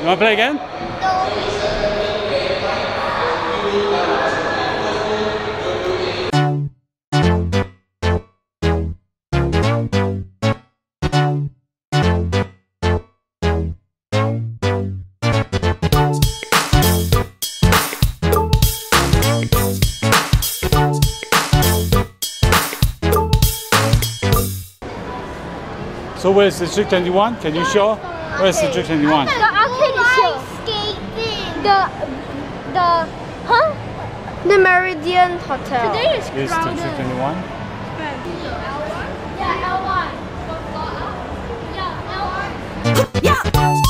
You want to play again? So where's District 21? Can you show? Where's District 21? The the huh? The Meridian Hotel. Today is Is crowded. District 21? Yeah, L1. Yeah, L1. And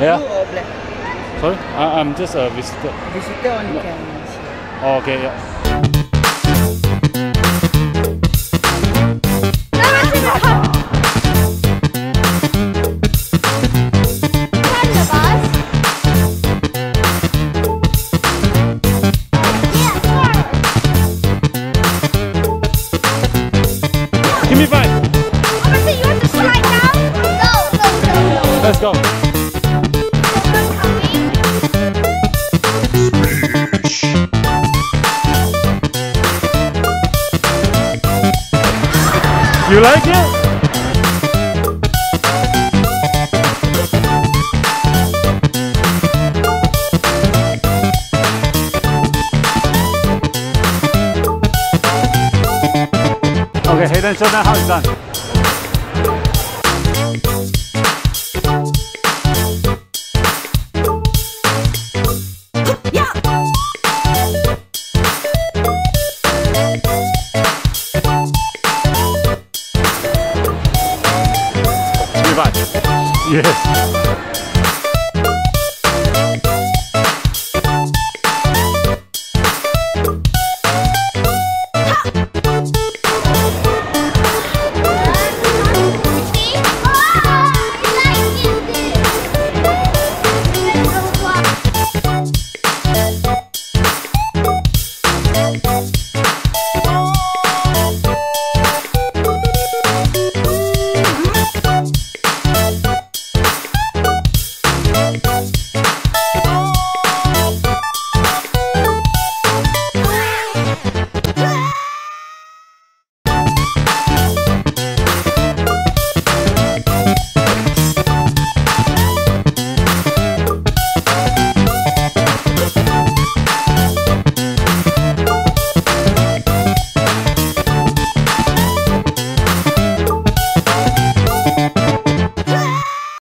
Yeah. blue or black? Sorry? I, I'm just a visitor. Visitor only can see. Oh, okay, yeah. Give me five. Let's go. You like it? Okay, Hayden, show them how it's done. Yes.